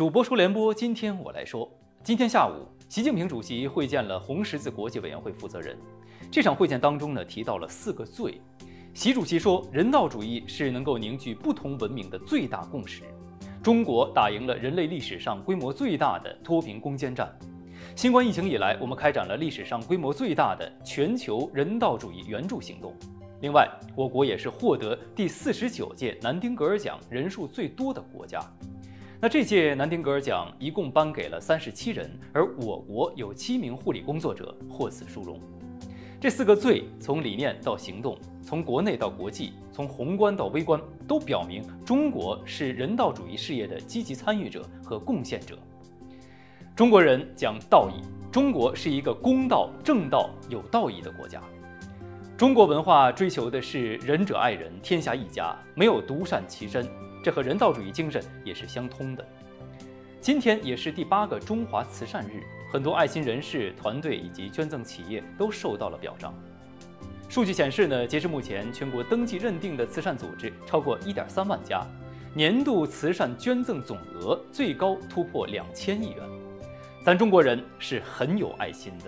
主播说联播，今天我来说。今天下午，习近平主席会见了红十字国际委员会负责人。这场会见当中呢，提到了四个最。习主席说，人道主义是能够凝聚不同文明的最大共识。中国打赢了人类历史上规模最大的脱贫攻坚战。新冠疫情以来，我们开展了历史上规模最大的全球人道主义援助行动。另外，我国也是获得第四十九届南丁格尔奖人数最多的国家。那这届南丁格尔奖一共颁给了三十七人，而我国有七名护理工作者获此殊荣。这四个最，从理念到行动，从国内到国际，从宏观到微观，都表明中国是人道主义事业的积极参与者和贡献者。中国人讲道义，中国是一个公道、正道、有道义的国家。中国文化追求的是仁者爱人，天下一家，没有独善其身。这和人道主义精神也是相通的。今天也是第八个中华慈善日，很多爱心人士、团队以及捐赠企业都受到了表彰。数据显示呢，截至目前，全国登记认定的慈善组织超过一点三万家，年度慈善捐赠总额最高突破两千亿元。咱中国人是很有爱心的。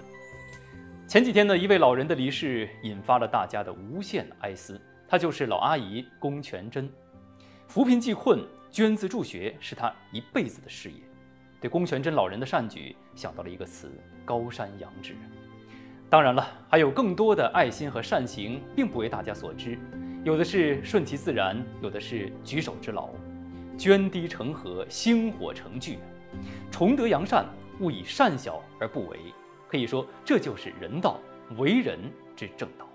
前几天呢，一位老人的离世引发了大家的无限哀思，她就是老阿姨龚全珍。扶贫济困、捐资助学是他一辈子的事业。对龚全珍老人的善举，想到了一个词：高山仰止。当然了，还有更多的爱心和善行，并不为大家所知。有的是顺其自然，有的是举手之劳。涓滴成河，星火成炬。崇德扬善，勿以善小而不为。可以说，这就是人道，为人之正道。